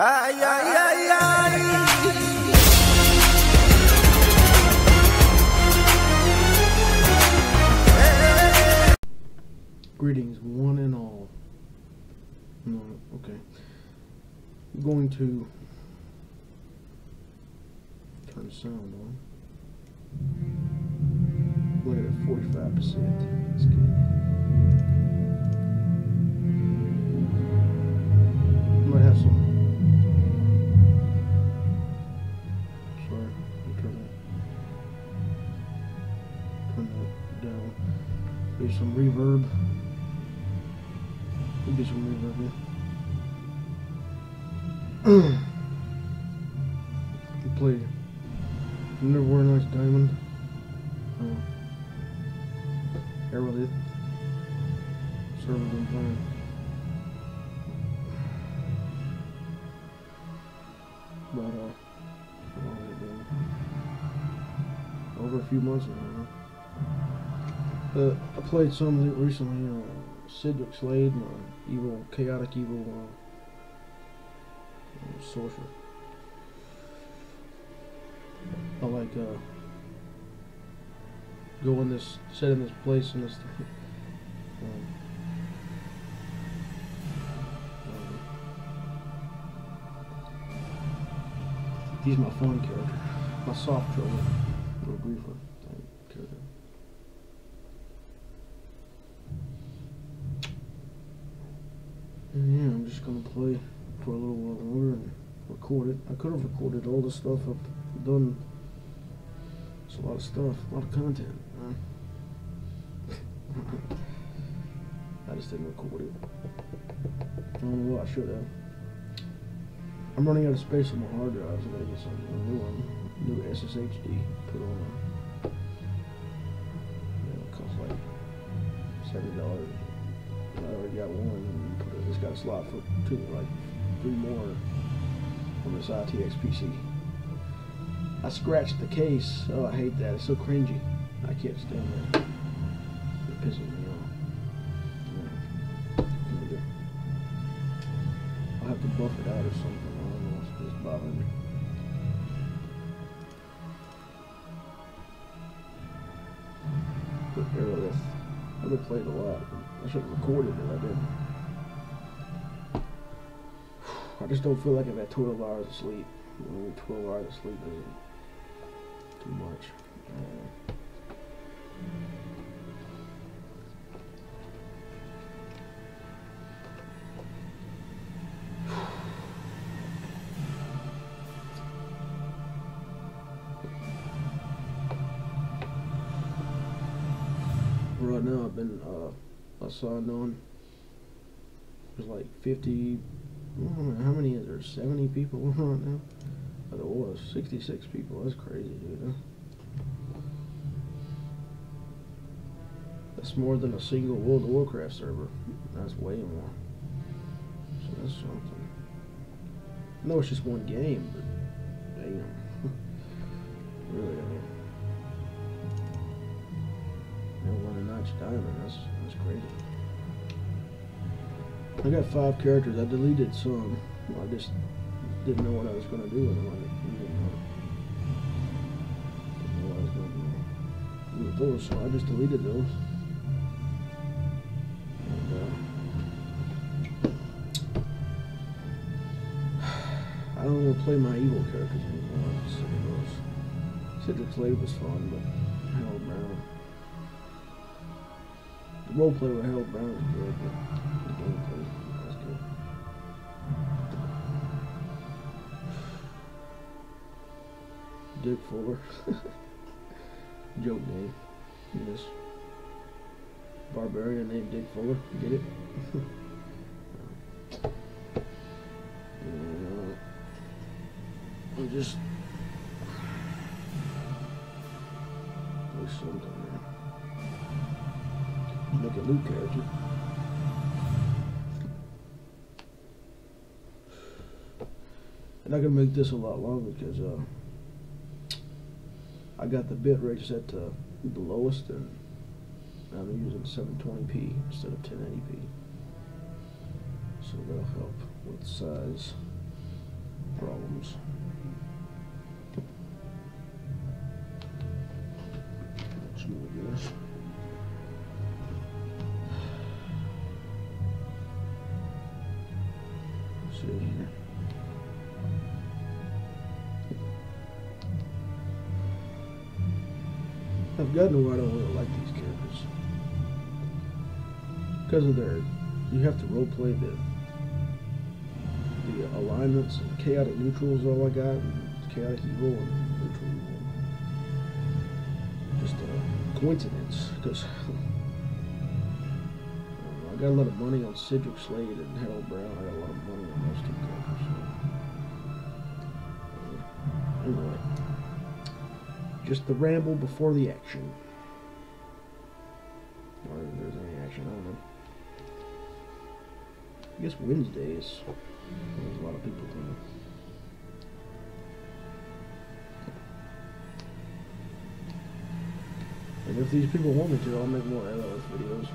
Ay, ay, ay, ay. Greetings, one and all. No, okay. I'm going to turn the sound on. Look at 45%. That's good. Might There's some reverb. We'll get some reverb we played Neverwinter Nights Diamond. Uh, Arelith. Server been playing. But, uh, been? Over a few months now, huh? Uh, I played some recently, uh, Cedric Slade, my evil, chaotic evil uh, sorcerer. I like uh, go in this, set in this place and this. Um, um, he's my fun character, my soft troll, little griefer type character. And I'm gonna play for a little while longer and record it. I could have recorded all the stuff I've done. It's a lot of stuff, a lot of content. man. I just didn't record it. I don't know what I should have. I'm running out of space on my hard drives. I gotta get some a new one, new SSHD put on. It costs like seventy dollars. I already got one. It's got a slot for two, like three more on this ITX PC. I scratched the case. Oh, I hate that. It's so cringy. I can't stand that. It pisses me off. Go. I'll have to buff it out or something. I don't know. It's just bothering me. Put uh, Arelith. I've been playing a lot. I should have recorded it. I didn't. I just don't feel like I've had 12 hours of sleep. Mean, 12 hours of sleep isn't too much. Uh, right now, I've been, uh, I saw on, there's like 50, I don't know, how many is there? 70 people right now? But there was 66 people. That's crazy, dude. That's more than a single World of Warcraft server. That's way more. So that's something. I know it's just one game, but damn. really, I mean. Now one a notch diamond. That's that's crazy. I got five characters. I deleted some. I just didn't know what I was going to do with them. I didn't know, didn't know what I was going to do with those, so I just deleted those. And, uh, I don't want to play my evil characters anymore. I'm those. Cedric Slade was fun, but Harold Brown. The roleplay with Harold Brown was good, but good. Dick Fuller. Joke name. Yes. Barbarian named Dick Fuller. Get it? Uh, I'm just. There's something there. Look at Luke character. Not gonna make this a lot longer because uh, I got the bit rate set to the lowest and I'm using 720p instead of 1080p. So that'll help with size problems. Let's move this. To where I don't really like these characters because of their. You have to roleplay the the alignments and chaotic neutral is all I got. And chaotic evil and neutral evil. Just a coincidence because. I got a lot of money on Cedric Slade and Harold Brown. I got a lot of money on those two characters. Just the ramble before the action. Or if there's any action, I don't know. I guess Wednesdays. There's a lot of people coming. And if these people want me to, I'll make more LLS videos.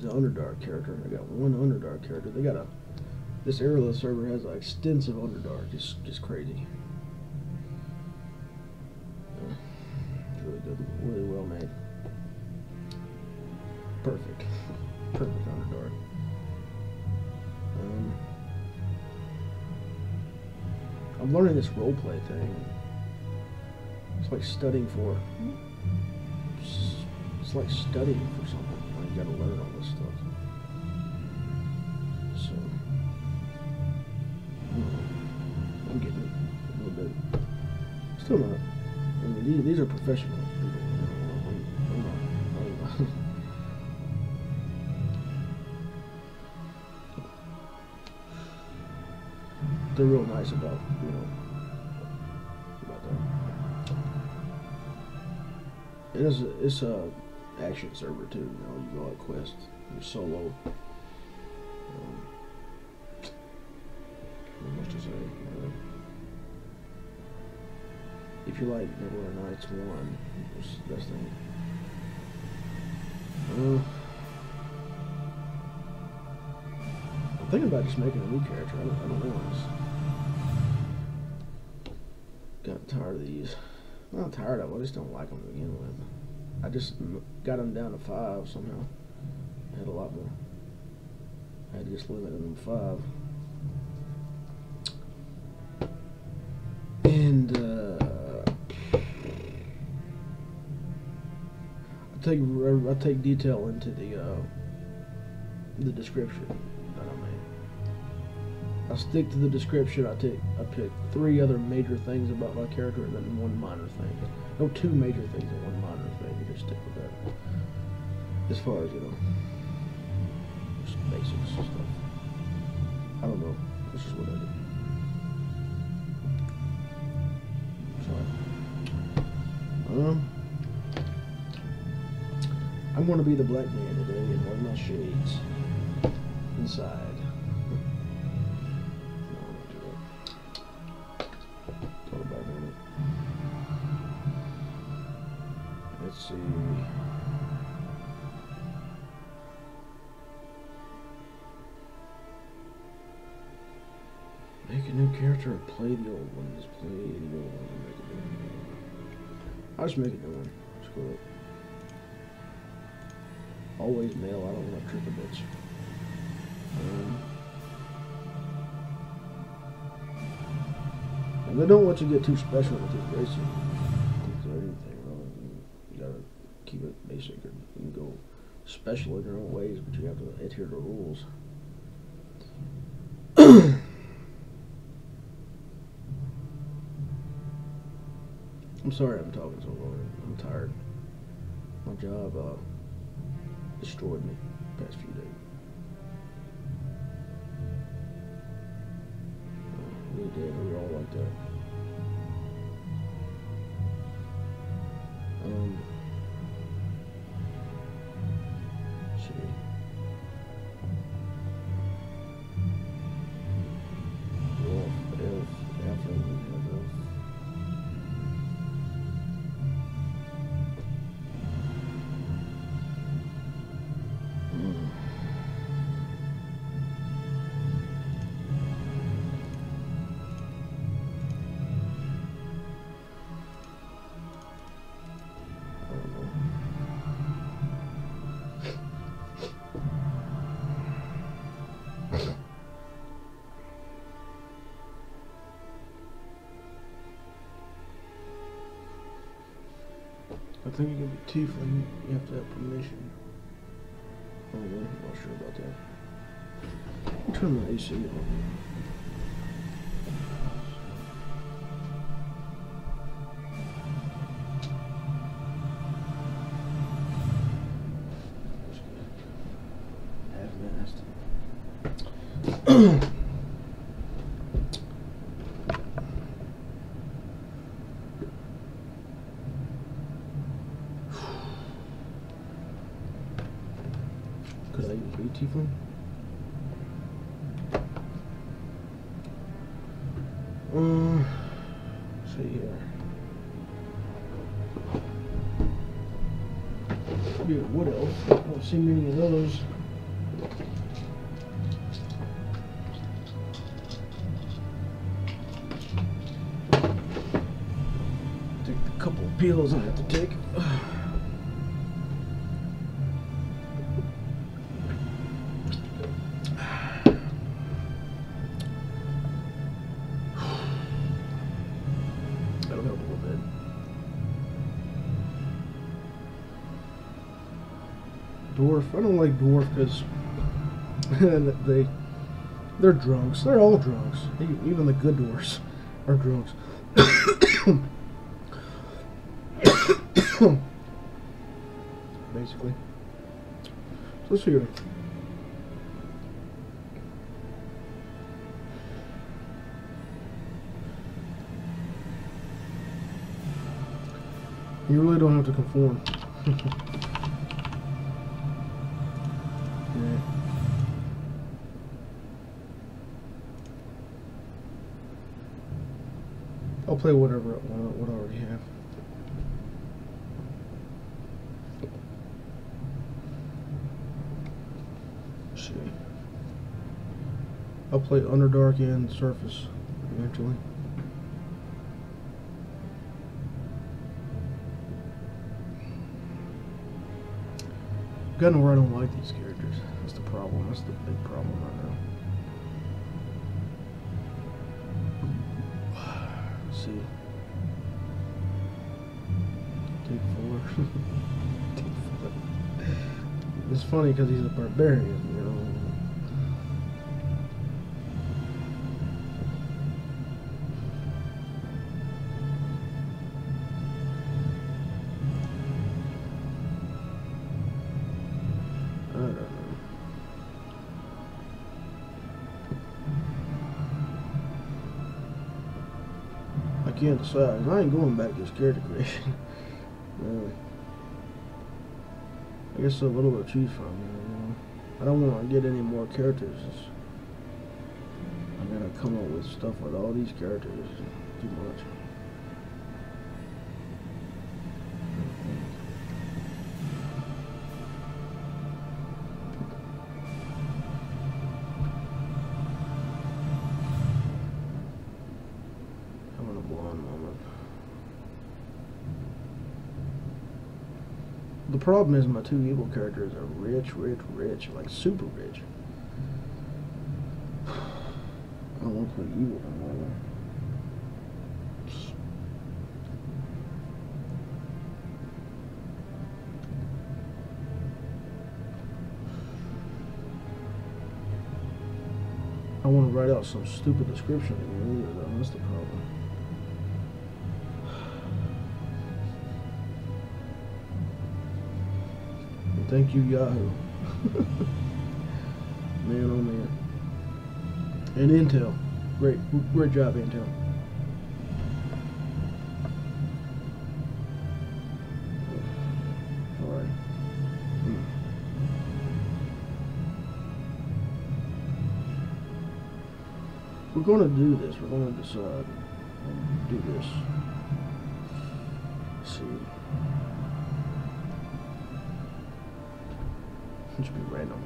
There's the Underdark character. I got one Underdark character. They got a. This Arelith server has an extensive Underdark. It's just crazy. Really good. Really well made. Perfect. Perfect Underdark. Um, I'm learning this roleplay thing. It's like studying for. It's like studying for something. You gotta learn all this stuff. So. I am getting it a little bit. Still not. I mean, these, these are professional people. I'm, I'm not. I'm not. they're real nice about you know about that. It's a, it's a action server too. You know, you go on quest, you're solo. Um, not much to say. Uh, if you like Neverwinter Nights one, it's the best thing. Uh, I'm thinking about just making a new character. I don't, I don't know. I got tired of these. I'm not tired of them. I just don't like them to begin with. I just got them down to five somehow. I had a lot more. I had just limit them to five. And uh, I take I take detail into the uh, the description that I made. I stick to the description. I take I pick three other major things about my character and then one minor thing. No two major things and one minor thing. You just stick with that. As far as you know, just basics stuff. I don't know. This is what I do. Sorry. Um. I'm going to be the black man today and wear my shades inside. Make a new character and play the old one. Just play the old one and make a new one. I'll just make a new one. Screw it. Always male. I don't want to trick a bitch. Um, and they don't want you to get too special with your racing. Anything, really. You gotta keep it basic. Or you can go special in your own ways, but you have to adhere to rules. I'm sorry I'm talking so long. I'm tired. My job uh, destroyed me the past few days. Really did. We all like that. I think you can be tiefling. You have to have permission. Oh, I'm not sure about that. Turn the AC on. Pills I have to take. That'll help a little bit. Dwarf. I don't like dwarf because they they're drunks. They're all drunks. Even the good dwarfs are drunks. Basically. So let's see. You really don't have to conform. yeah. I'll play whatever I want, what I already have. Let's see. I'll play Underdark and Surface eventually. Gotta where I don't like these characters. That's the problem. That's the big problem right now. Let's see. Take four. Take four. It's funny because he's a barbarian, I can't. I ain't going back to character creation. Uh, I guess a little to from. You know? I don't want to get any more characters. I'm gonna come up with stuff with all these characters. Too much. Problem is my two evil characters are rich, rich, rich, like super rich. I don't want to play evil anymore. I want to write out some stupid description in here, though. That's the problem. Thank you, Yahoo. man, oh man. And Intel. Great, great job, Intel. Hmm. We're going to do this. We're going to decide. Do this. Let's see. It should be random.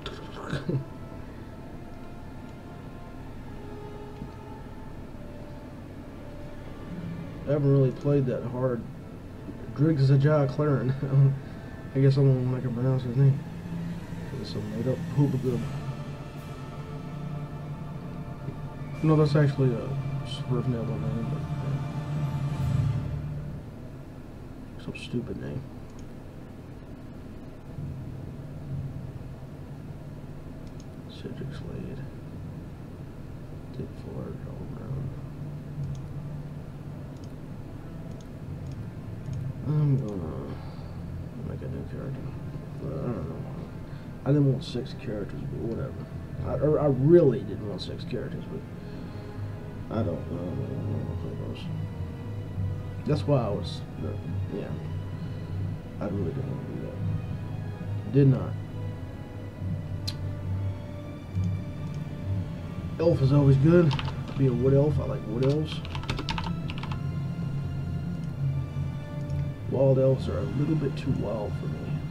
I haven't really played that hard. Driggs Zajah Claren. I guess I don't know I can pronounce his name. It's a made up hoobagoo. No, that's actually a Swervenable name, but uh, some stupid name. Cedric Slade. Dick Ford, all around. I'm um, gonna make a new character. I don't know. I didn't want six characters, but whatever. I, or I really didn't want six characters, but I don't know. That's why I was, yeah. I really didn't want to do that. Did not. Elf is always good. Be a wood elf. I like wood elves. Wild elves are a little bit too wild for me.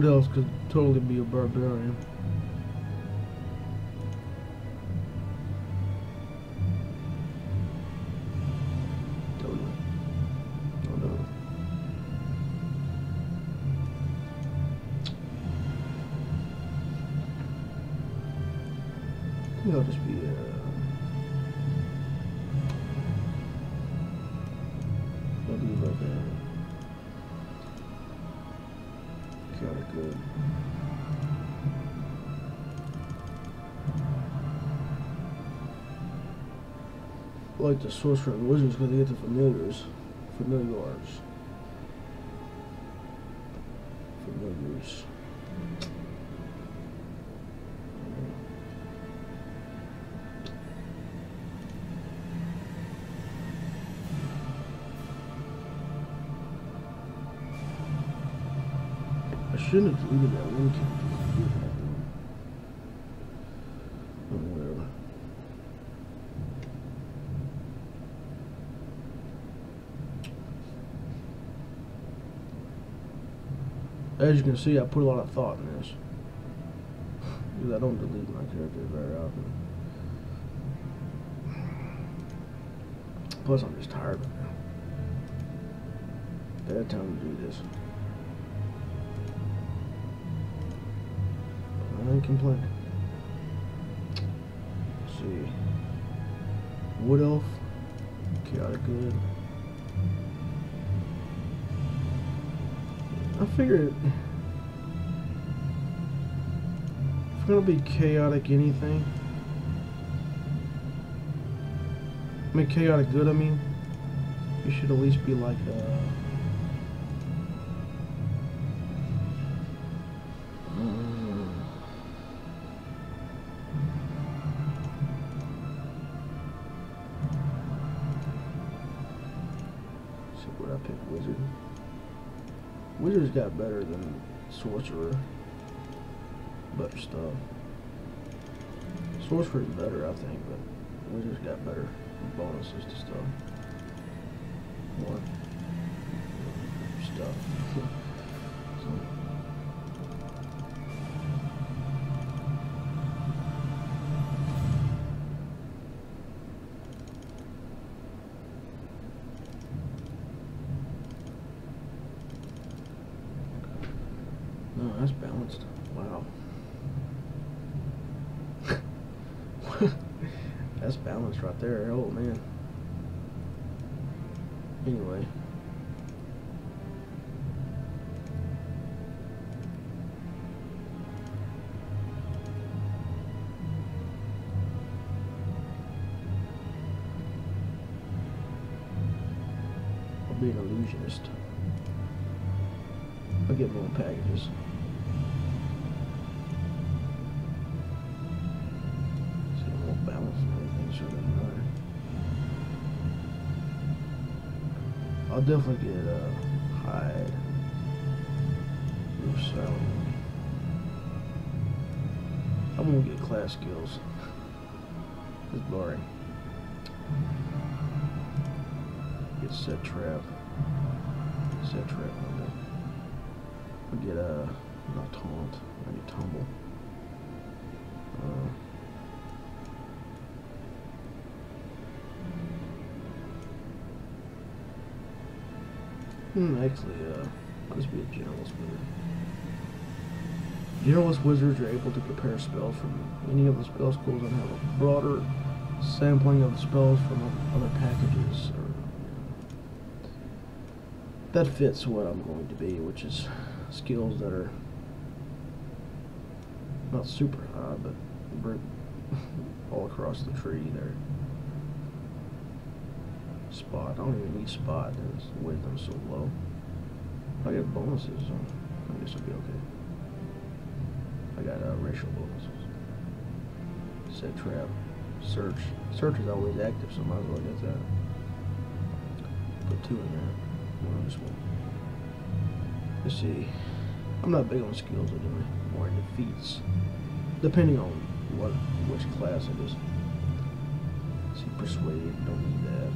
What else could totally be a barbarian? I'll just be uh, I'll be like a good. Like the sorcerer and wizards they get the familiars, familiars. Shouldn't have deleted that. As you can see, I put a lot of thought in this. Because I don't delete my characters very often. Plus, I'm just tired of it. Bad time to do this. I ain't complaining. Let's see. Wood Elf. Chaotic Good. I figured if gonna be chaotic anything. I mean chaotic good I mean. You should at least be like uh Got better than sorcerer. Better stuff. Sorcerer's better, I think, but we just got better bonuses to stuff. More stuff. there. Oh, man. Anyway. I'll be an illusionist. I'll get more packages. I'll definitely get uh, hide. I'm gonna get class skills. It's boring. Get set trap. Set trap. I'll get a uh, not taunt. I get tumble. Hmm, actually, uh, I'll just be a generalist wizard. Generalist wizards are able to prepare spells from any of the spell schools and have a broader sampling of spells from other packages. That fits what I'm going to be, which is skills that are not super high, but all across the tree there. Spot. I don't even need spot. It's wisdom's so low. I get bonuses, so I guess I'll be okay. I got uh, racial bonuses. Set trap. Search. Search is always active, so might as well get that. Put two in there. One on this one. Let's see. I'm not big on skills anyway. More in defeats. Depending on what which class it is. See, persuade, don't need that.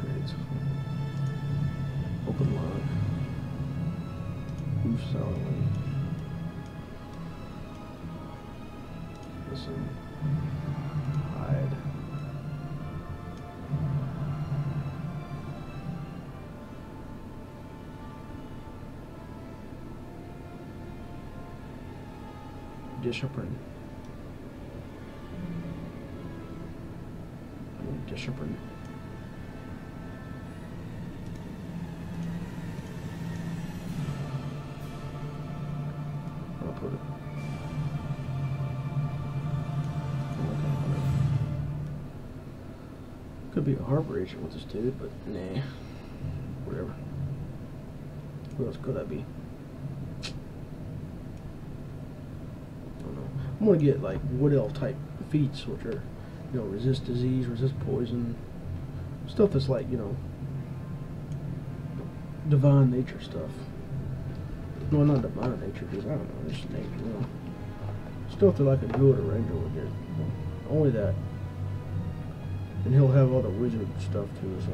Trades. Open lock. Move silently. Listen. Hide. Discipline. I. Harper agent with this dude, but nah. Whatever. Who else could I be? don't know. I'm gonna get like wood elf type feats, which are, you know, resist disease, resist poison, stuff that's like you know, divine nature stuff. No, not divine nature, because I don't know, just nature, you know, stuff that like a druid or ranger would get. Only that, and he'll have all the wizard stuff too, so.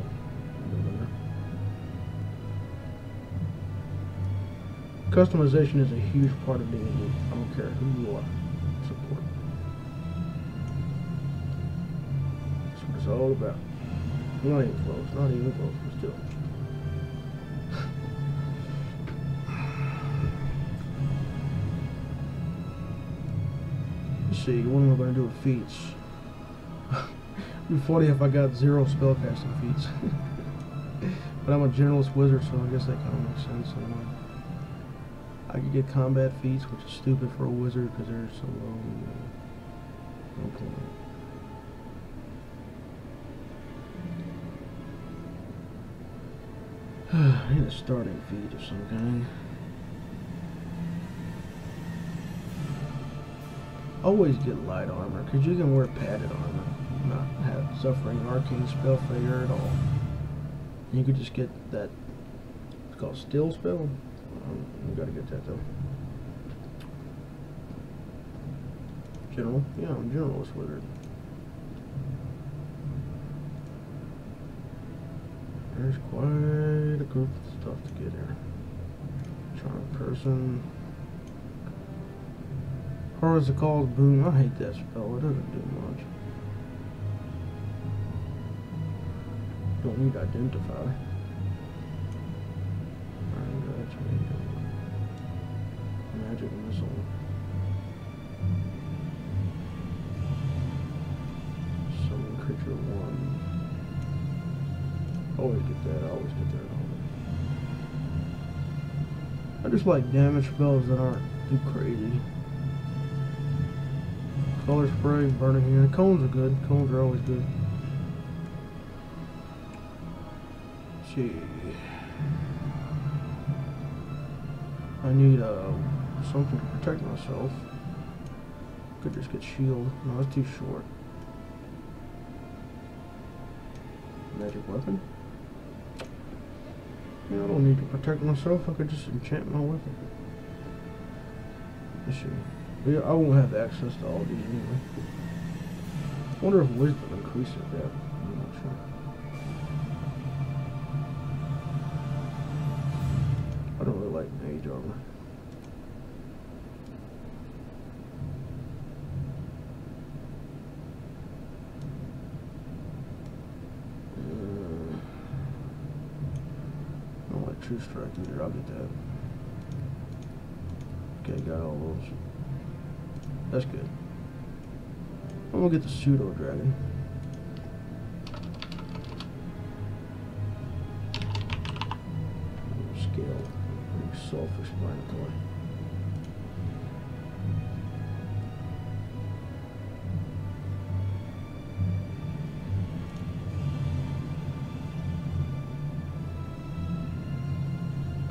Customization is a huge part of being unique. I don't care who you are. Support. That's what it's all about. Not even close. Not even close. But still. Let's see. What am I going to do with feats? Be funny if I got zero spellcasting feats. but I'm a generalist wizard, so I guess that kind of makes sense. I could get combat feats, which is stupid for a wizard because they're so low. Uh, no point. I need a starting feat of some kind. Always get light armor, because you can wear padded armor, not suffering arcane spell failure at all. You could just get that, it's called still spell. Um, we gotta get that though. General? Yeah, I'm generalist wizard. There's quite a group of stuff to get here. Charm person. Or is it called boom? I hate that spell. It doesn't do much. Don't need to identify. Magic missile. Summon creature one. Always get that, always get that. I just like damage spells that aren't too crazy. Color spray, burning hand. Cones are good. Cones are always good. See. I need uh, something to protect myself. Could just get shield. No, that's too short. Magic weapon? Yeah, I don't need to protect myself. I could just enchant my weapon. Let's see. Yeah, I won't have access to all these anyway. wonder if wisdom increases that. True strike either. I'll get that. Okay, got all those. That's good. I'm gonna get the pseudo dragon. Scale. Self-explanatory.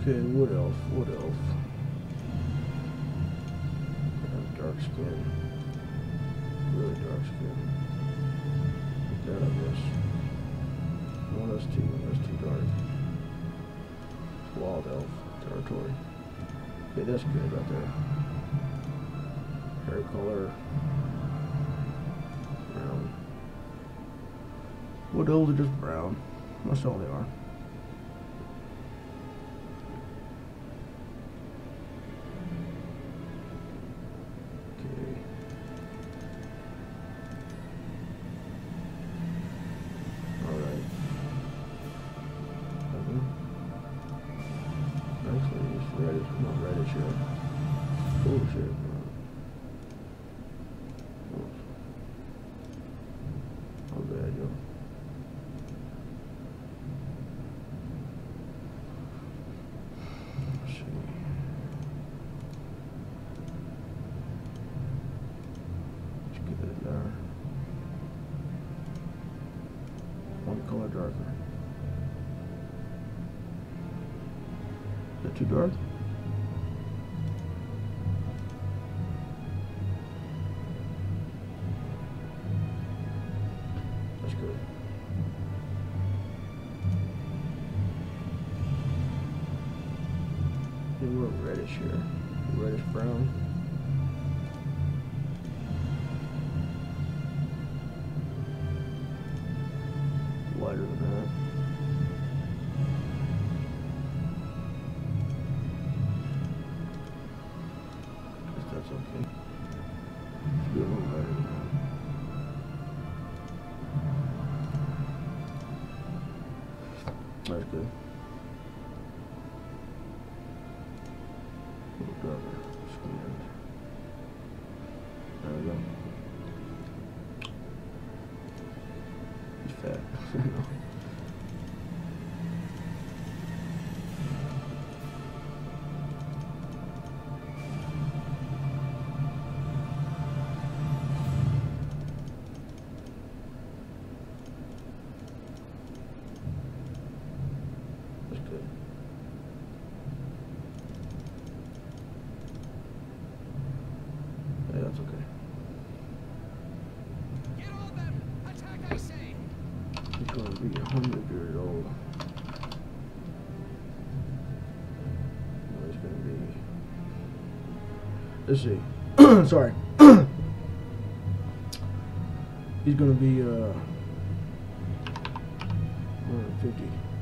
Okay, what else? What else? Dark skin. Really dark skin. That, I guess. No, that's too, that's too dark. Wild elf territory. Okay, that's good right there. Hair color. Brown. What elves are just brown. That's all they are. Let's see. Sorry. he's gonna be uh. 150.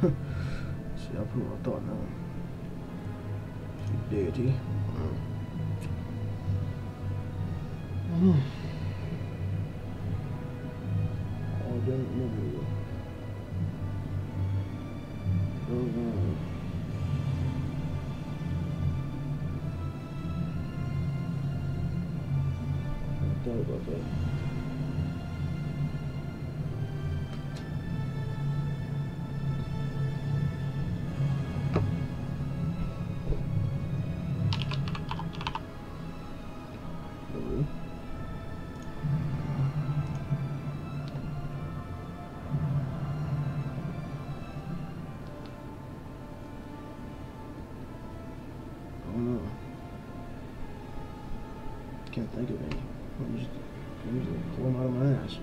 See, I put my thought now. You dirty. Mm. Mm. can't think of any. I'm just to pull them out of my ass.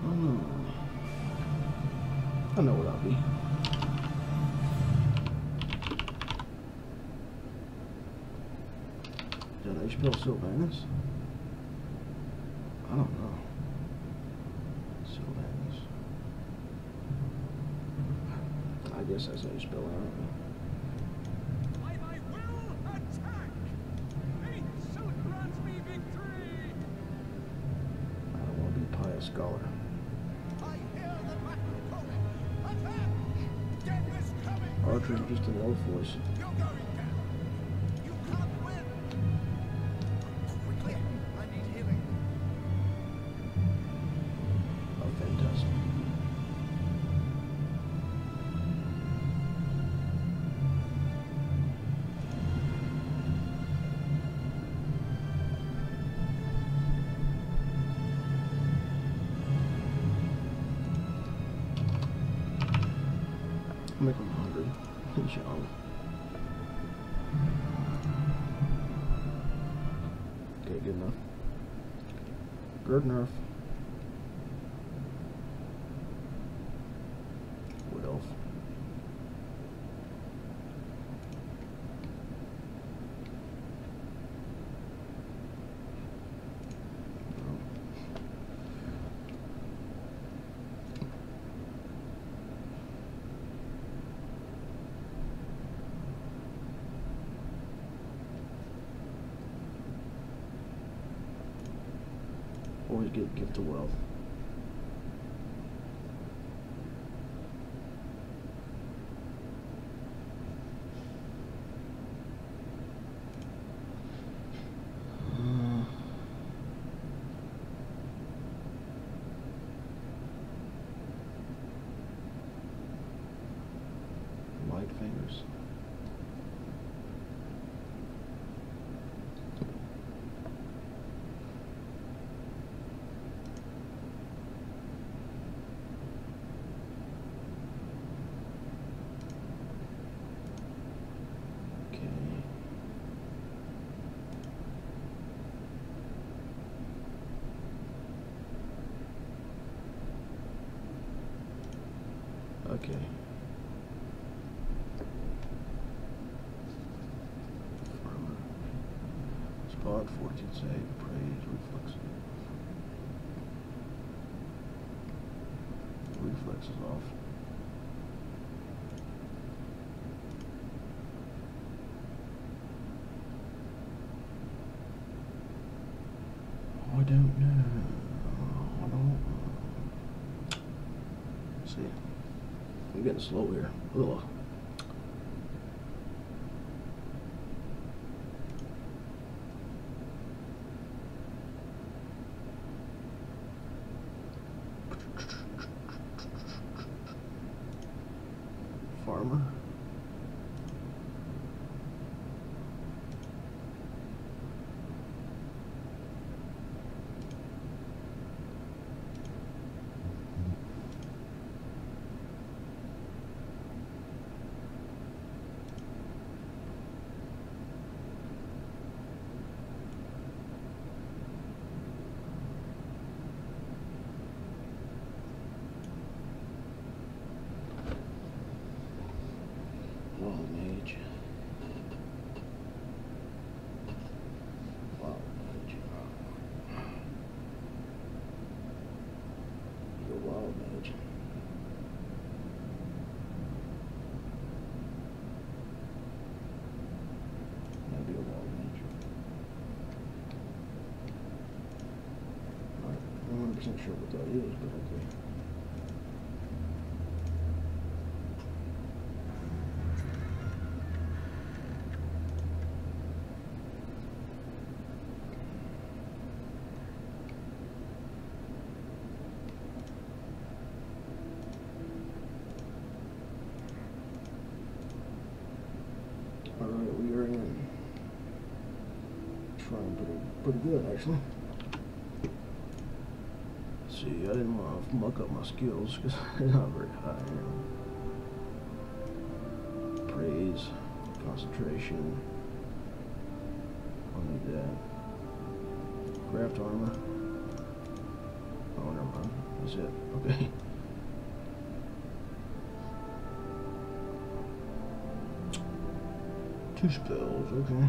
Hmm. I know what I'll be. Do they spell Silvanus? scholar. Archer, just an old voice. Gardner always get gift of wealth. slow here. Ugh. Not 100% sure what that is, but okay. Alright, we are in. Trying pretty, pretty good, actually. See, I didn't want to muck up my skills because they're not very high. Praise, concentration. I'll need that. Craft armor. Oh, never mind. That's it. Okay. Two spells, okay.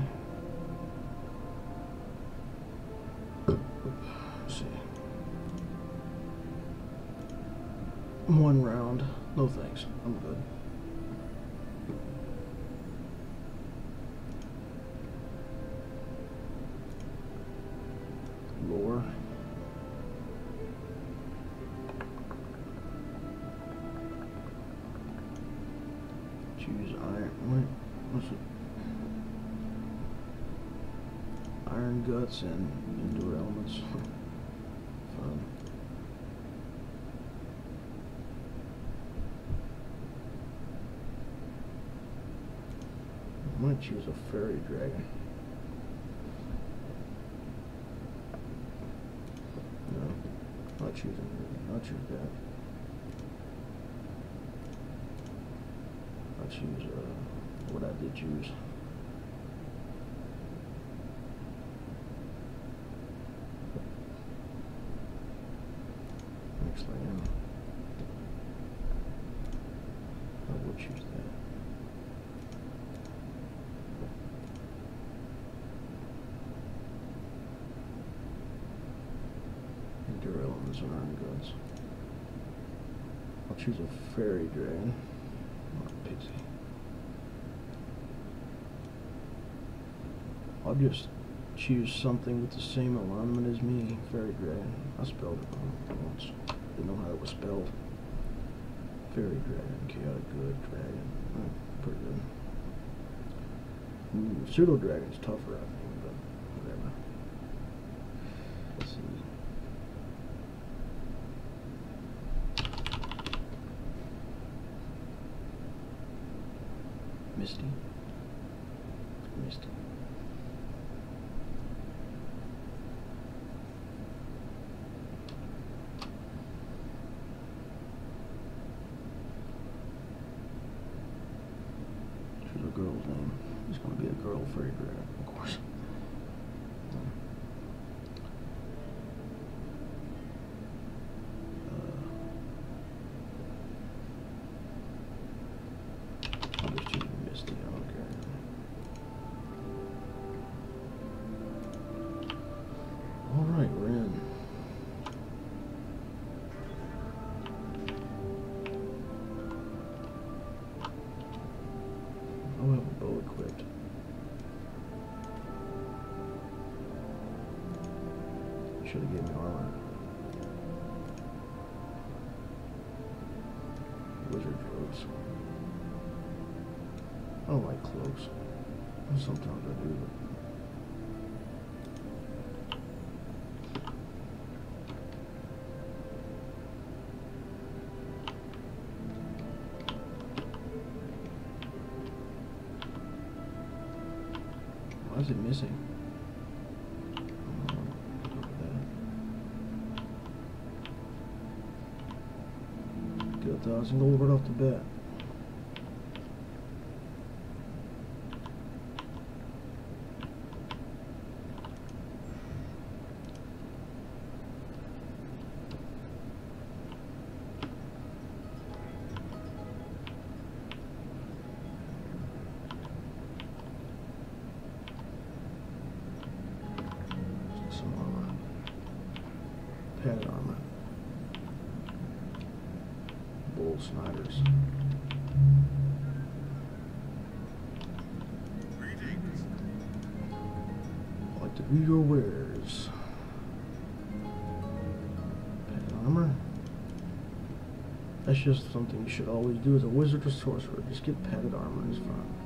One round. No thanks. I'm good. Might choose a fairy dragon. No, not choosing. I'll choose that. I'll choose uh, what I did choose. Actually, yeah. I would choose that. Iron goods. I'll choose a fairy dragon. Not a pixie. I'll just choose something with the same alignment as me. Fairy dragon. I spelled it wrong once. Didn't know how it was spelled. Fairy dragon, chaotic good dragon. Hmm, pretty good. Ooh, pseudo dragon's tougher, Should have given me armor. Wizard robes. I don't like cloaks. Sometimes I do, Why is it missing? Oh, look Get a thousand right off the bat. Your wares. Armor. That's just something you should always do as a wizard or sorcerer. Just get padded armor. It's fine.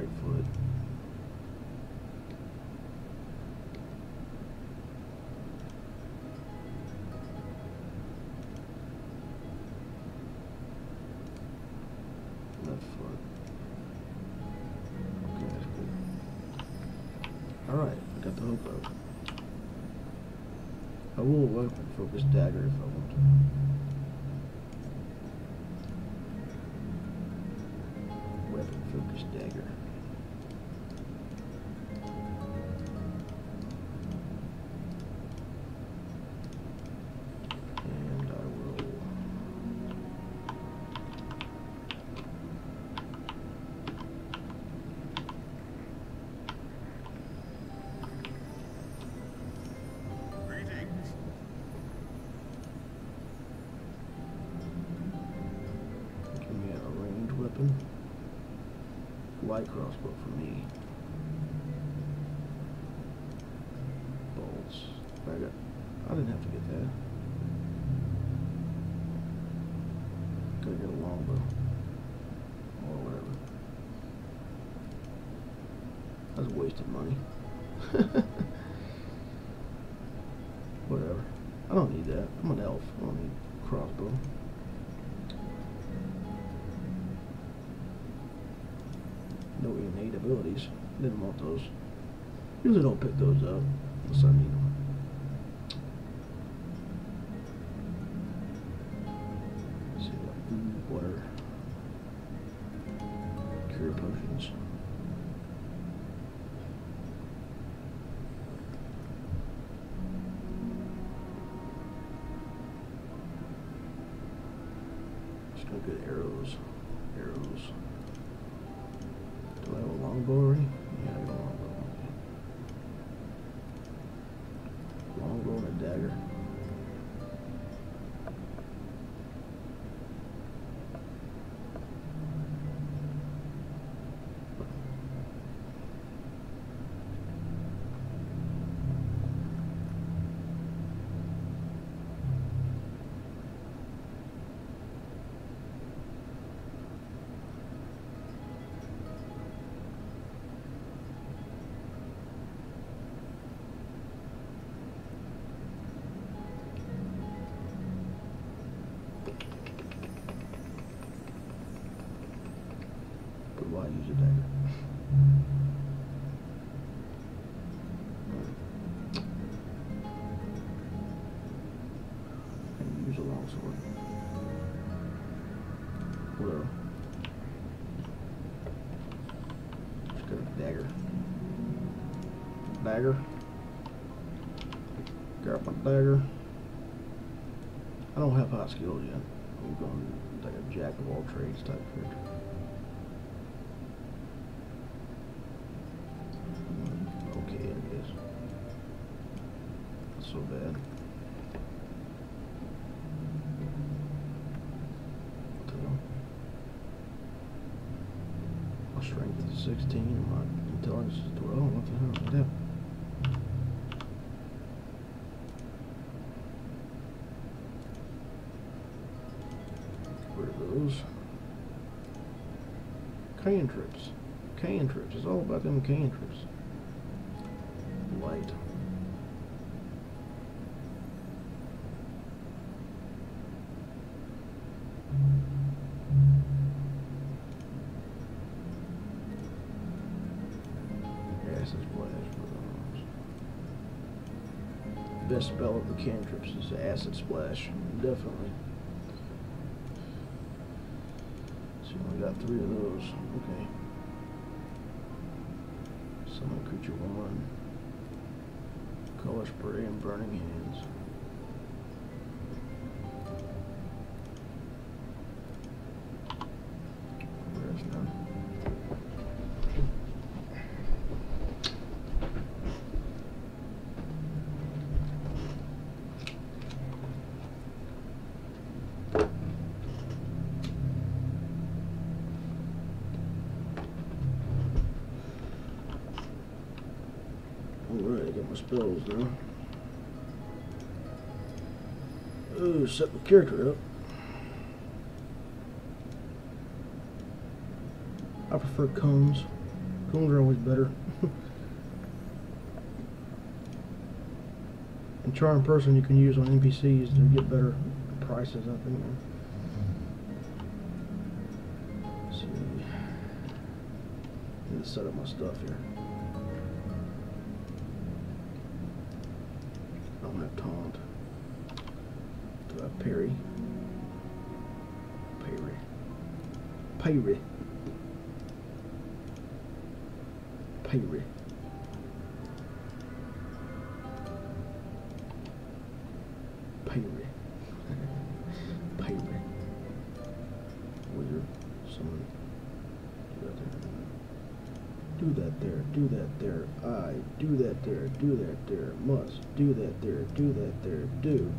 Right foot. Left foot. Okay, that's good. Alright, I got the hook up. I will weapon focus dagger if I want to. Weapon focus dagger. Usually don't pick those up Why use a dagger? I use a longsword. Whatever. Got a dagger. Dagger. Grab my dagger. I don't have high skills yet. I'm going to like a jack of all trades type so bad. My strength is 16 and my intelligence is 12. What the hell? Get rid of those. Cantrips. Cantrips. It's all about them cantrips. Cantrips is acid splash. Definitely. So we got three of those. Okay. Summon creature one. Color spray and burning hands. Spells now. Ooh, set my character up. I prefer cones. Cones are always better. and charm person you can use on NPCs to get better prices, I think. Let's see. Need to set up my stuff here. Parry. Parry. Parry. Parry. Wizard. Someone. Do that there. Do that there. I. Do that there. Do that there. Must. Do that there. Do that there. Do.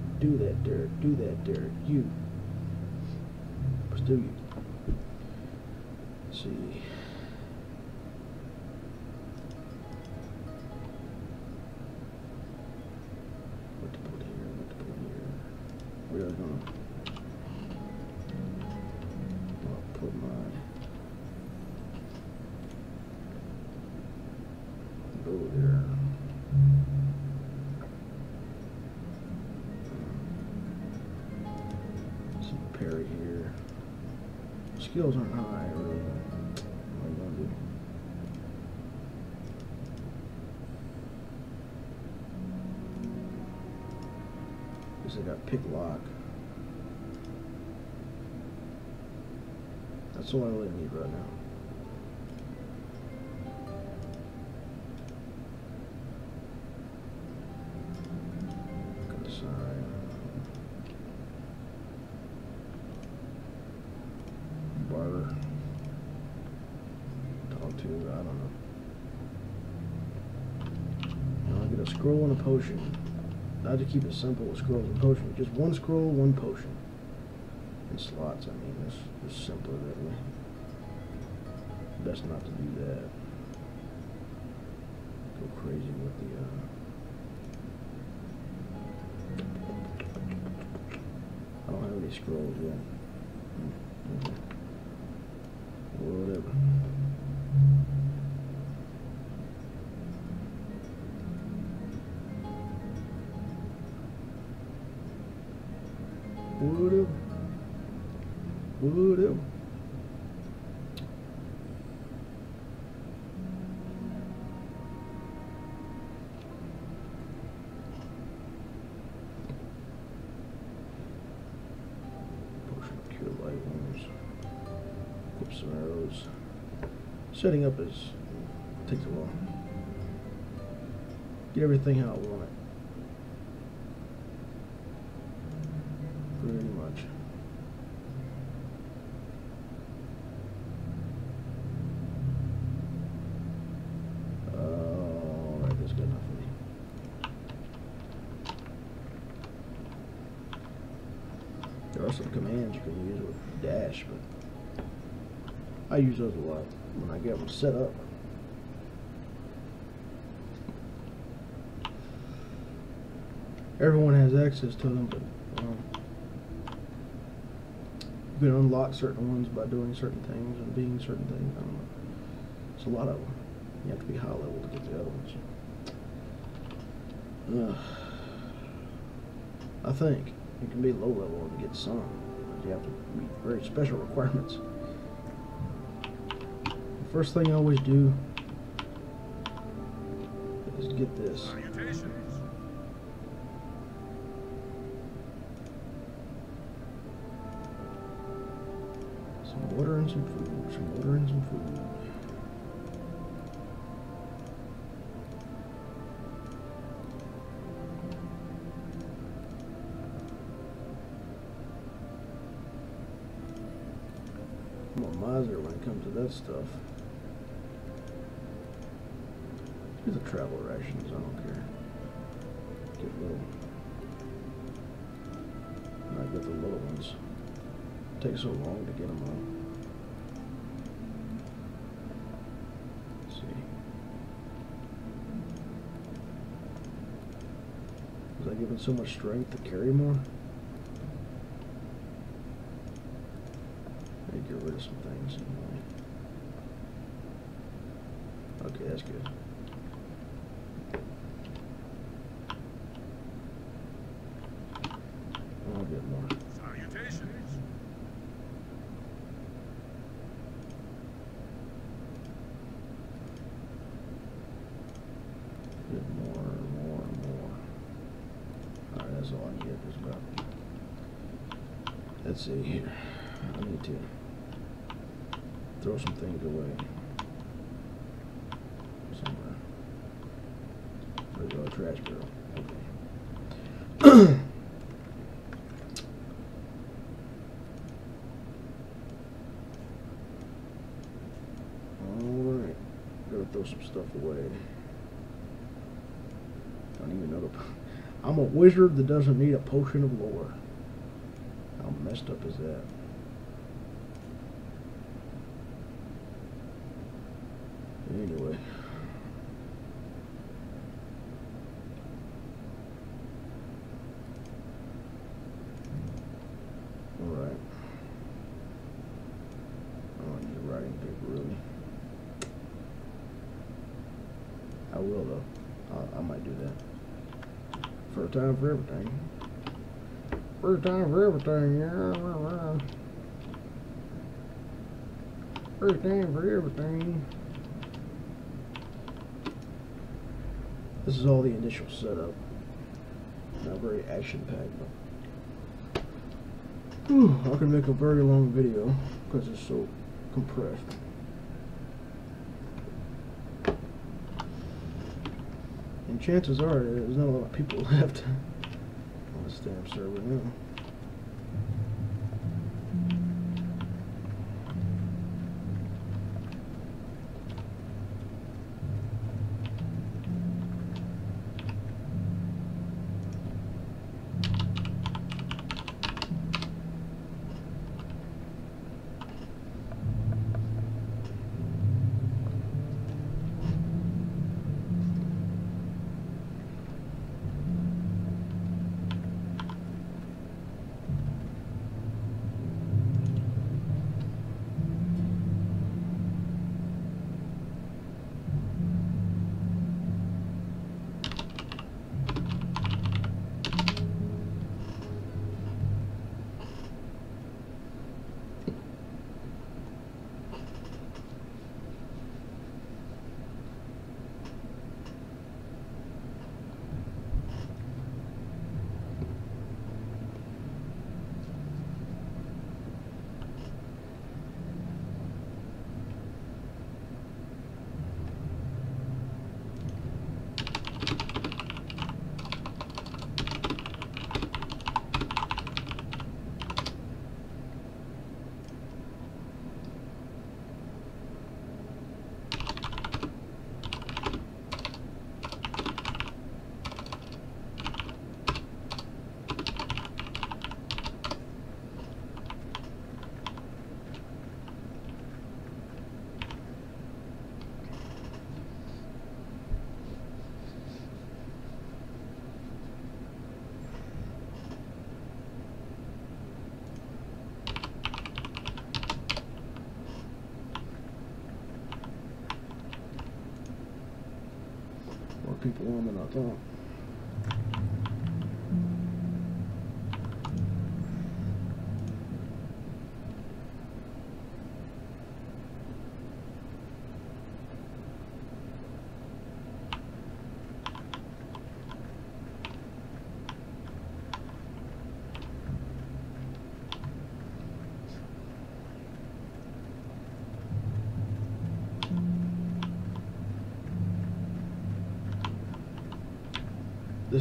Skills aren't high, really. What I got pick lock. That's all I really need right now. Potion. Not to keep it simple with scrolls and potions. Just one scroll, one potion. And slots, I mean, it's, it's simpler that way. Best not to do that. Go crazy with the, uh... I don't have any scrolls yet. Setting up is takes a while. Get everything how I want it. Pretty much. Oh, Me. There are some commands you can use with dash, but I use those a lot when I get them set up. Everyone has access to them, but um, you can unlock certain ones by doing certain things and being certain things. I don't know. It's a lot of them. You have to be high level to get the other ones. Ugh. I think you can be low level and get some. But you have to meet very special requirements. First thing I always do is get this. Some water and some food. Some water and some food. Miser when it comes to that stuff. The travel rations, I don't care. Get little. And I get the little ones. Takes so long to get them all. Was I given so much strength to carry more? I get rid of some things. anyway. Okay, that's good. I'll get more. Salutations. Get more, more, more. Alright, that's all I get just about. Let's see here. I need to throw some things away. Somewhere. Where's the trash barrel? Okay. Alright. Gotta throw some stuff away. I Don't even know the. I'm a wizard that doesn't need a potion of lore messed up is that? Anyway. Alright. I don't need writing paper really. I will though. I, I might do that. For a time for everything. First time for everything, yeah. First time for everything. This is all the initial setup. Not very action packed, but Whew, I can make a very long video because it's so compressed. And chances are there's not a lot of people left stamp server now. More people on than I thought.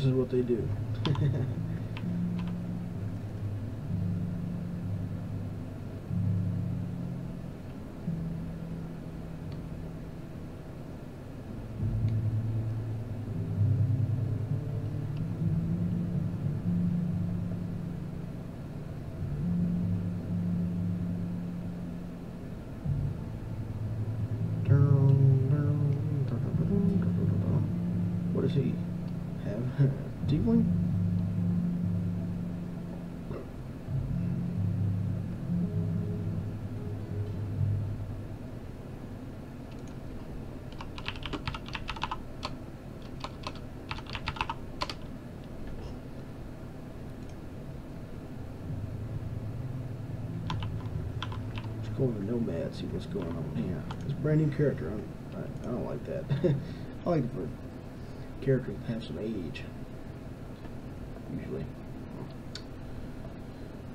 This is what they do. What does he have? Tiefling? Let's go to see what's going on here. It's a brand new character. I'm, I, I don't like that. I like for characters that have some age. Usually.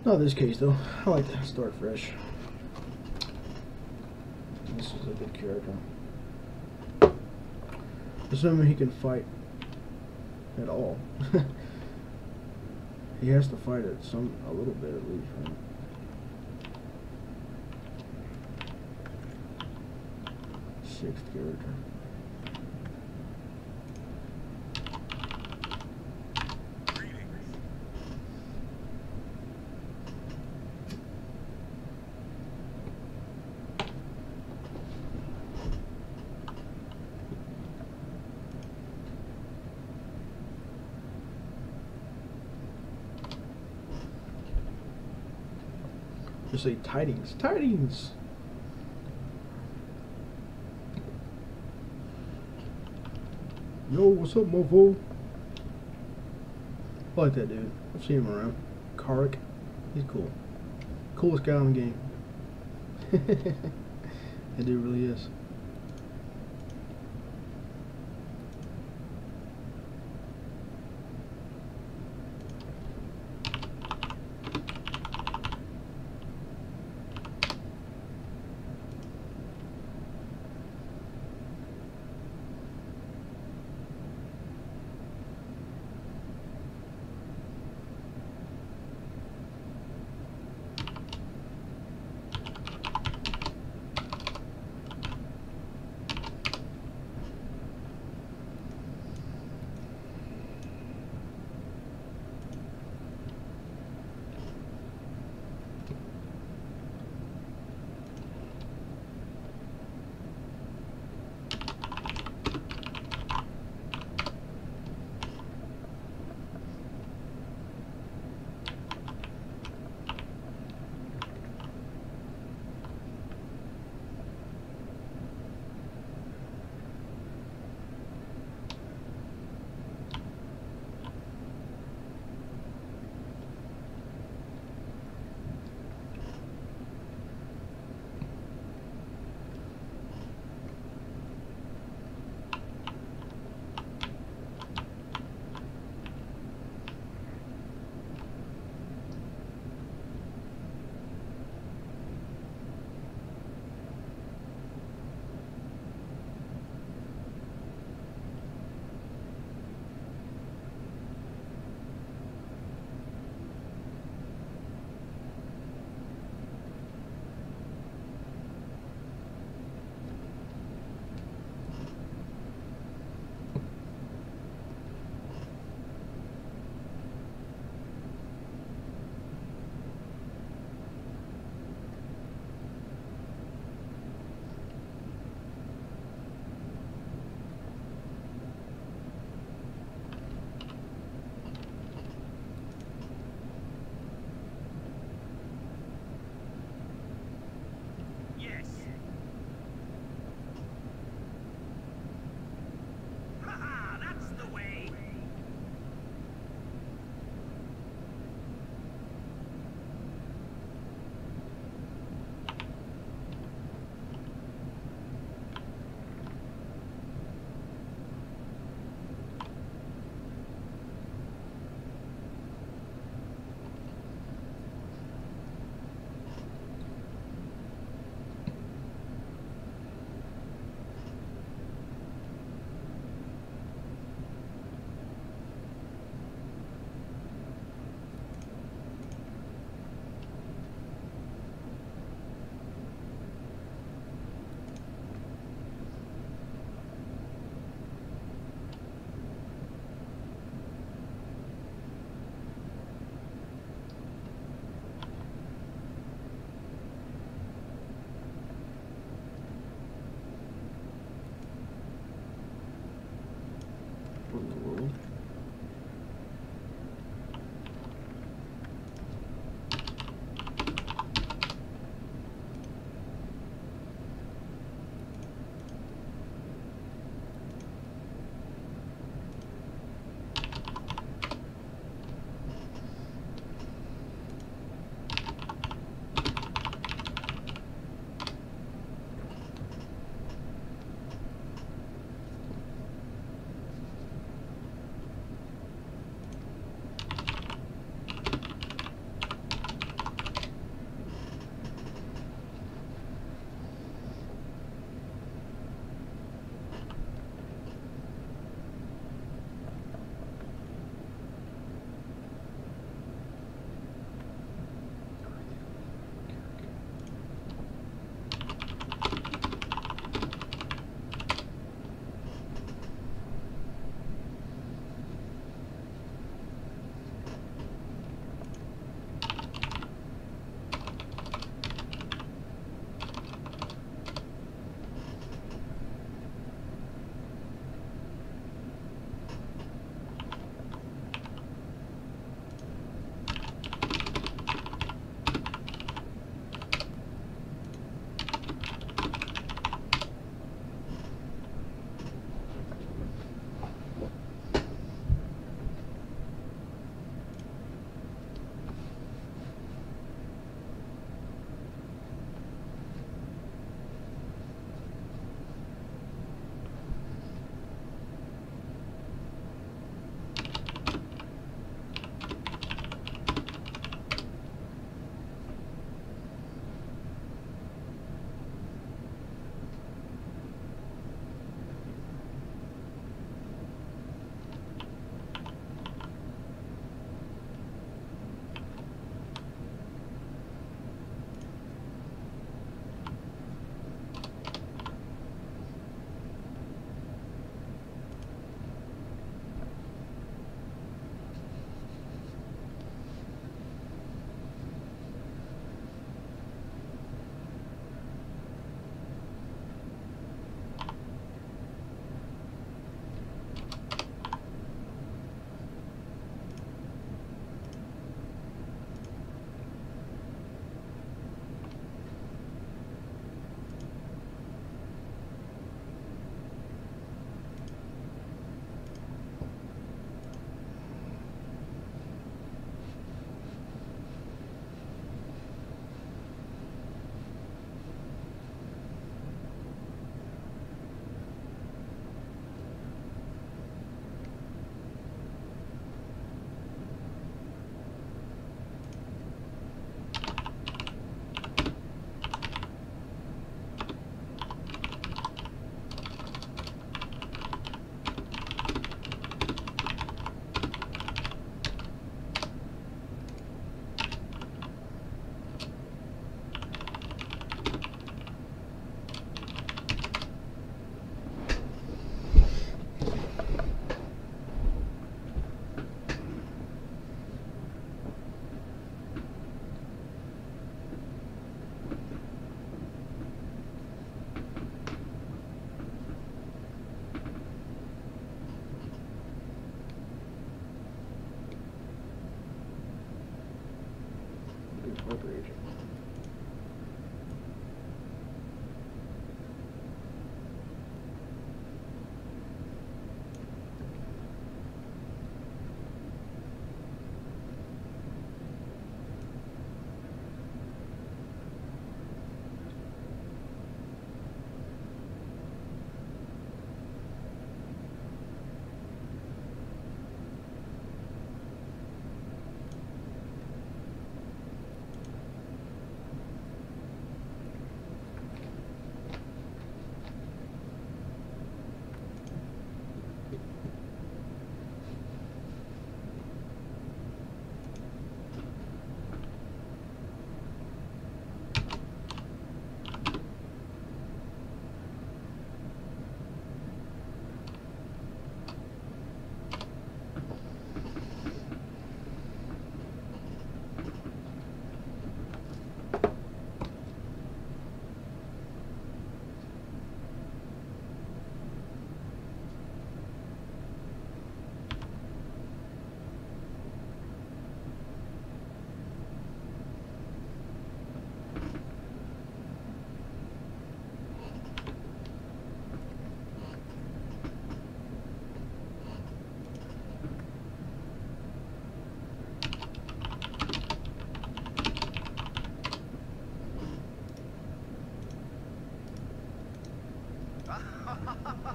Not this case though. I like to start fresh. This is a good character. Assuming he can fight at all. he has to fight at some a little bit at least, right? Sixth character. Say tidings. Tidings! Yo, what's up, mofo? I like that dude. I've seen him around. Karik. He's cool. Coolest guy in the game. that dude really is.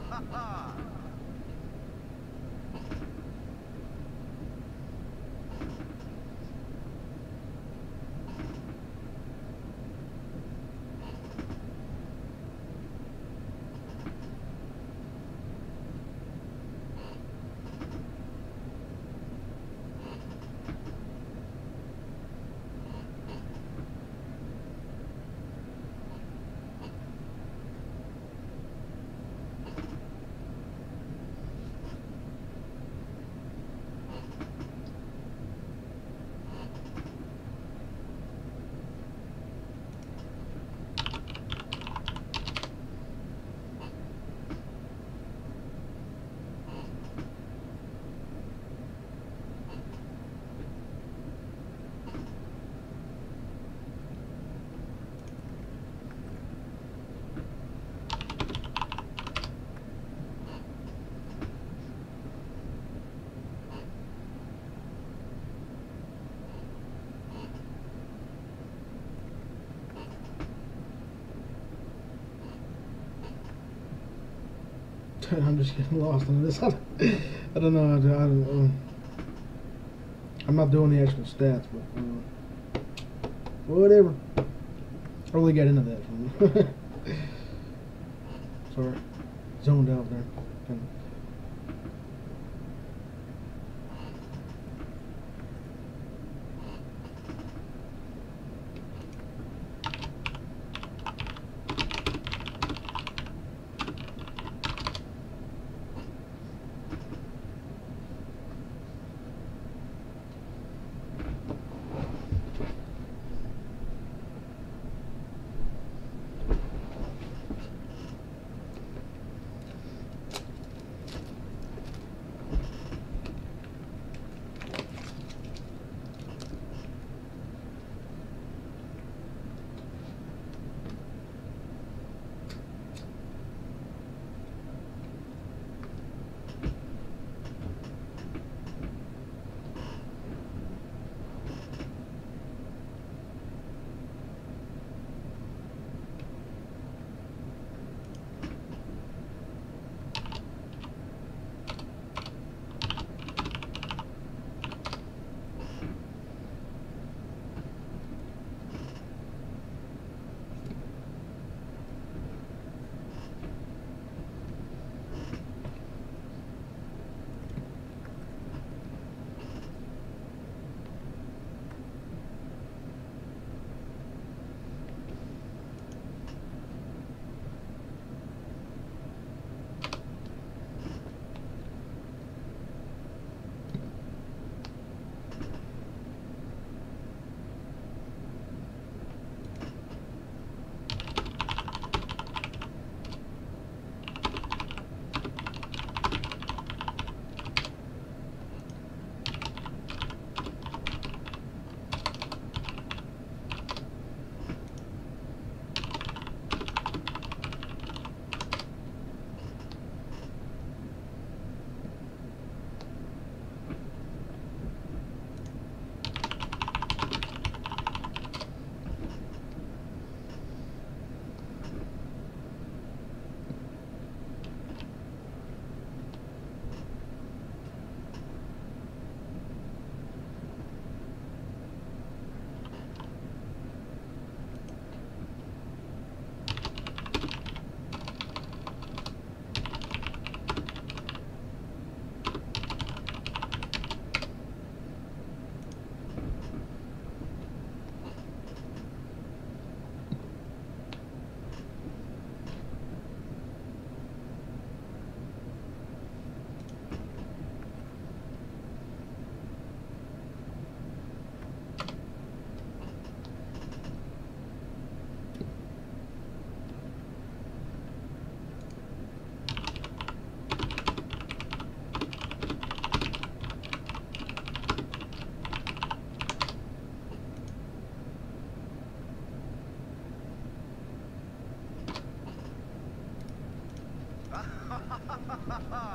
ha ha! I'm just getting lost in this. I don't know. I, I don't, um, I'm not doing the actual stats, but uh, whatever. I really got into that. ha ha ha!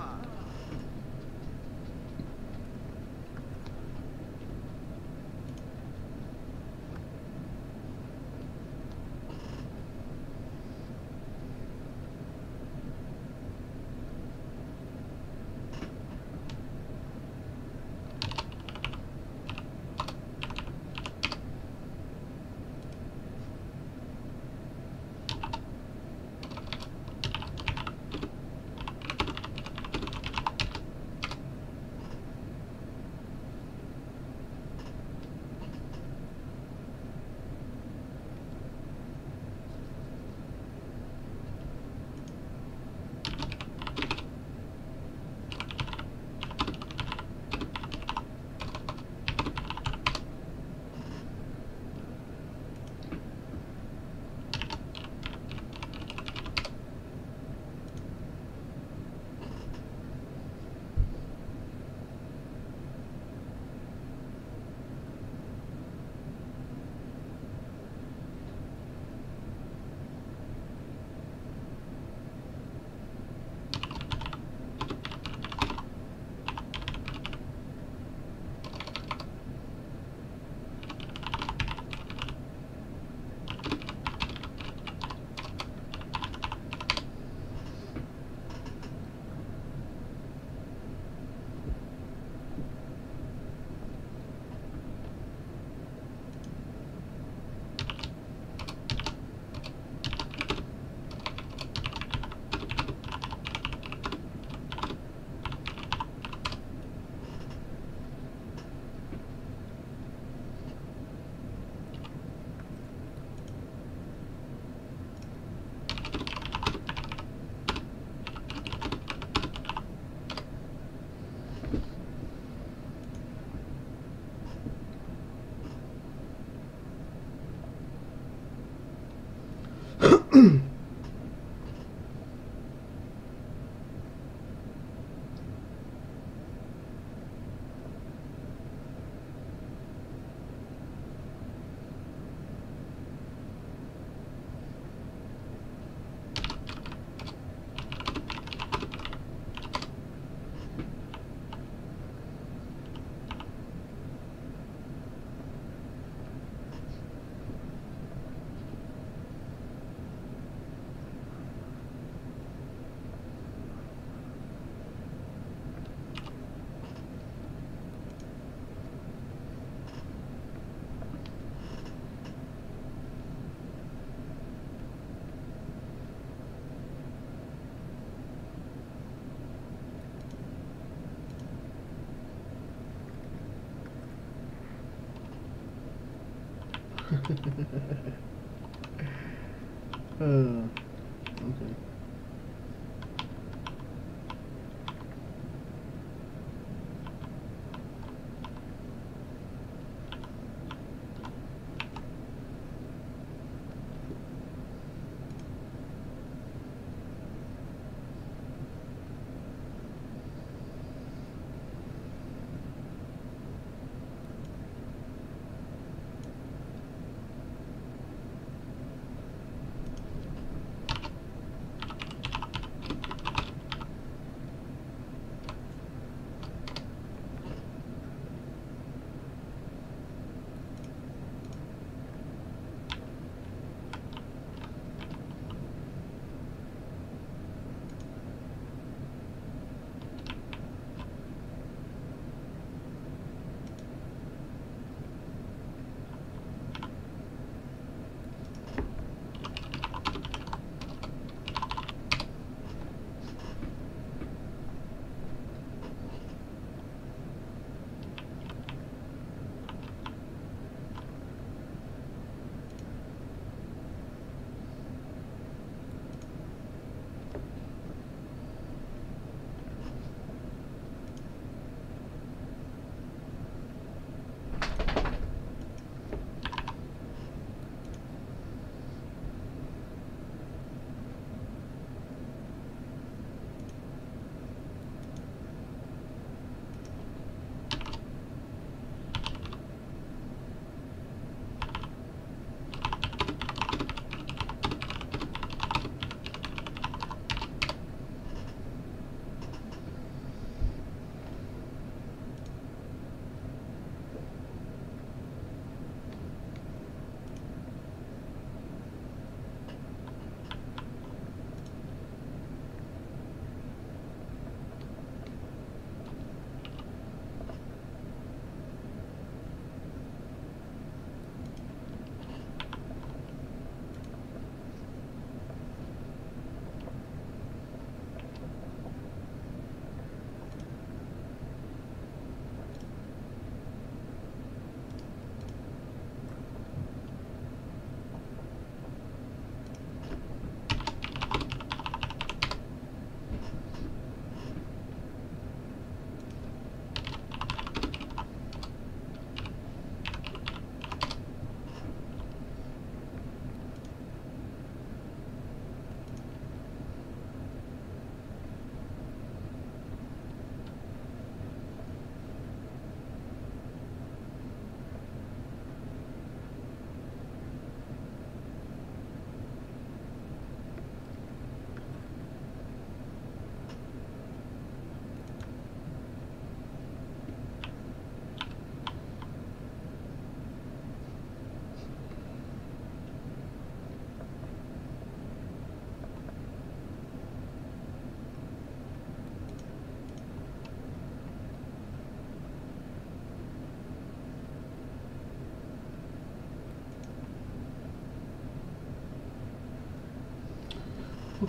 uh,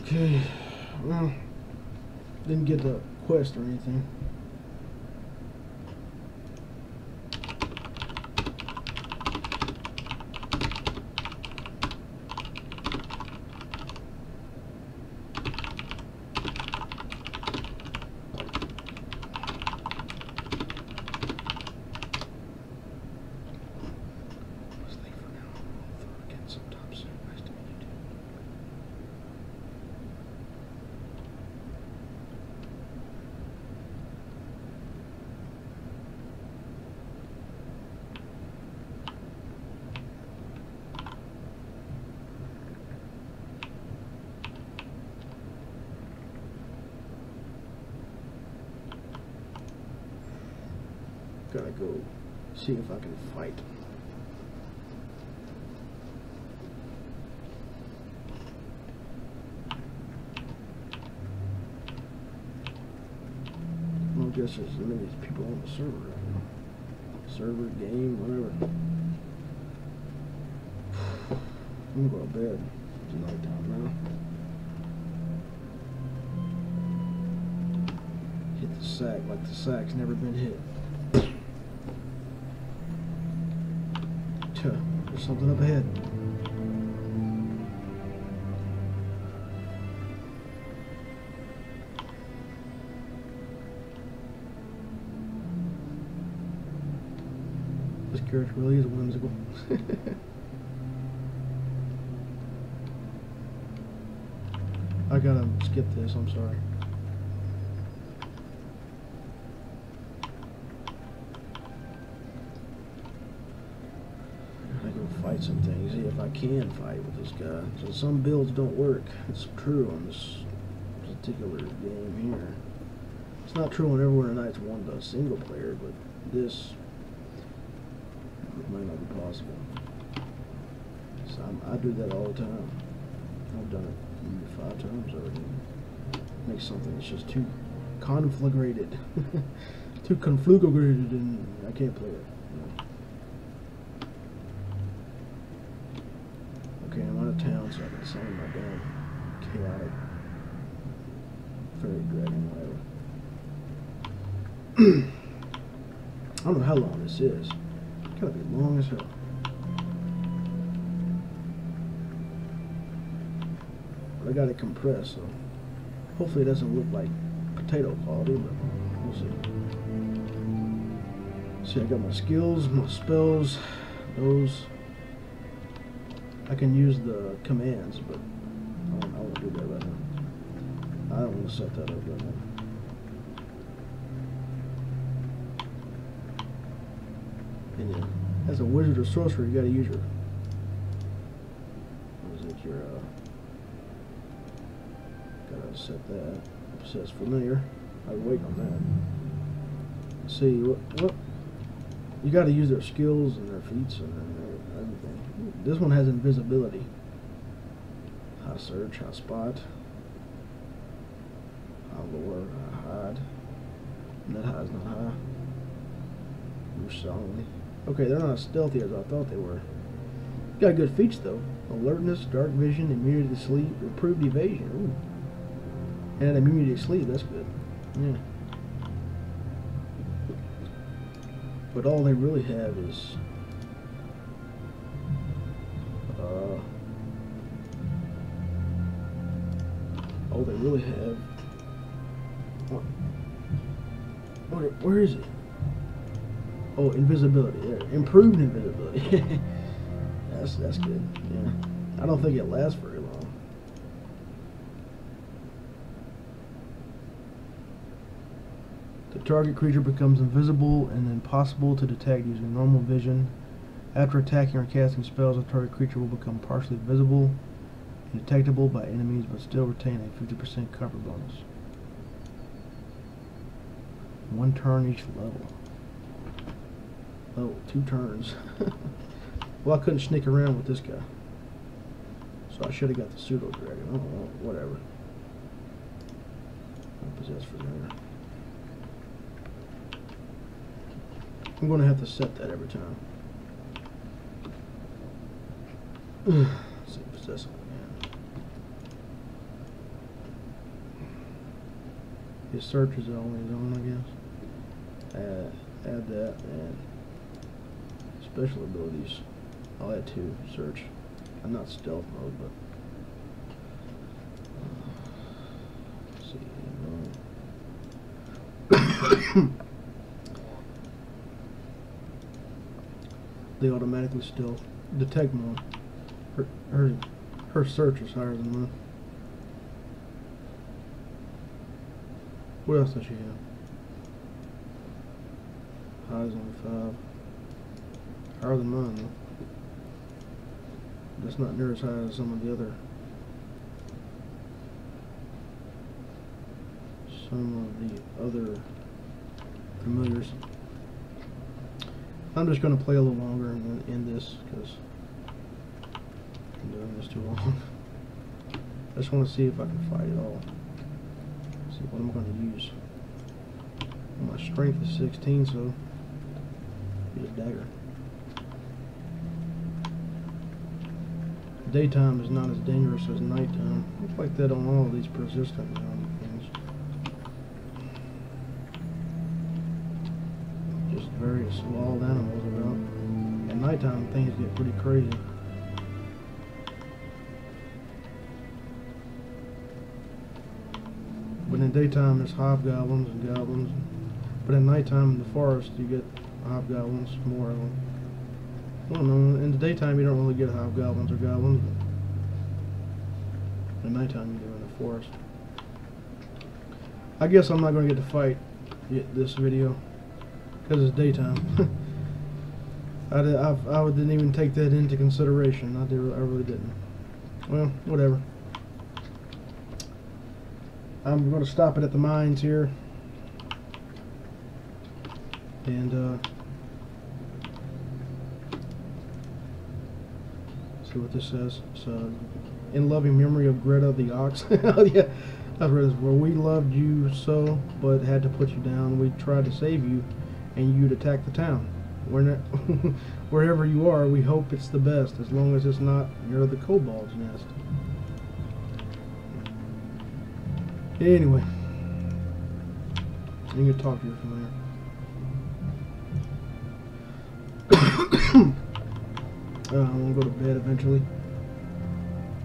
Okay. Well, didn't get the quest or anything. Let's leave for now. I'll throw again sometime soon. Nice to meet you too. Gotta go see if I can fight. I guess there's many people on the server right now. Server, game, whatever. I'm gonna go to bed. It's nighttime now. Hit the sack like the sack's never been hit. There's something up ahead. This character really is whimsical. I gotta skip this, I'm sorry. I go fight some things, see if I can fight with this guy. So some builds don't work. It's true on this particular game here. It's not true on Neverwinter Nights 1 does single player, but this might not be possible. So I'm, I do that all the time. I've done it maybe five times already. Make something that's just too conflagrated, too conflagrated, and I can't play it. No. Okay, I'm out of town, so I can summon my damn chaotic fairy dragon, whatever. I don't know how long this is. It's gotta be long as hell. But I got it compressed, so hopefully it doesn't look like potato quality, but we'll see. See, I got my skills, my spells, those. I can use the commands, but I don't, I won't do that right now. I don't want to set that up right now. Yeah, as a wizard or sorcerer, you gotta use your. What is it? Your. Uh, gotta set that. It says familiar. I wait on that. Let's see what what. You gotta use their skills and their feats and their everything. This one has invisibility. How search, how spot, how lure, how hide. That hide's not high. Move silently. Okay, they're not as stealthy as I thought they were. Got good feats though. Alertness, dark vision, immunity to sleep, improved evasion. Ooh. And immunity to sleep, that's good. Yeah. But all they really have is uh, all they really have what where is it? Oh, invisibility. There, improved invisibility. that's that's good. Yeah, I don't think it lasts very long. The target creature becomes invisible and impossible to detect using normal vision. After attacking or casting spells, the target creature will become partially visible and detectable by enemies, but still retain a 50% cover bonus. One turn each level. Oh, two turns. well, I couldn't sneak around with this guy. So I should have got the pseudo dragon. Oh, whatever. I possess for there. I'm going to have to set that every time. See, possess again. His search is only his own, I guess. Add, add that and special abilities. I'll add two. Search. I'm not stealth mode, but. they automatically still detect mode. Her, her, her search is higher than mine. What else does she have? Highs only five. Higher than mine, though. That's not near as high as some of the other. Some of the other familiars. I'm just going to play a little longer and then end this because I'm doing this too long. I just want to see if I can fight it all. See what I'm going to use. My strength is 16, so use a dagger. Daytime is not as dangerous as nighttime. Looks like that on all of these persistent um, things. Just various wild animals around. At nighttime things get pretty crazy. But in daytime there's hobgoblins and goblins. But at nighttime in the forest you get hobgoblins, more of them. I don't know, in the daytime you don't really get hobgoblins or goblins. But at nighttime you do in the forest. I guess I'm not going to get to fight this video because it's daytime. I, did, I, I didn't even take that into consideration. I did. I really didn't. Well, whatever. I'm going to stop it at the mines here, and uh, see what this says. So, in loving memory of Greta the ox. oh yeah, this. Where we loved you so, but had to put you down. We tried to save you, and you'd attack the town. Not, wherever you are, we hope it's the best, as long as it's not near the kobold's nest. Anyway, you can talk to your familiar. uh, I'm gonna go to bed eventually.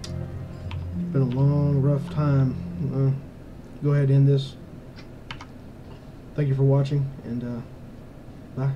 It's been a long, rough time. Uh, go ahead and end this. Thank you for watching, and uh, bye.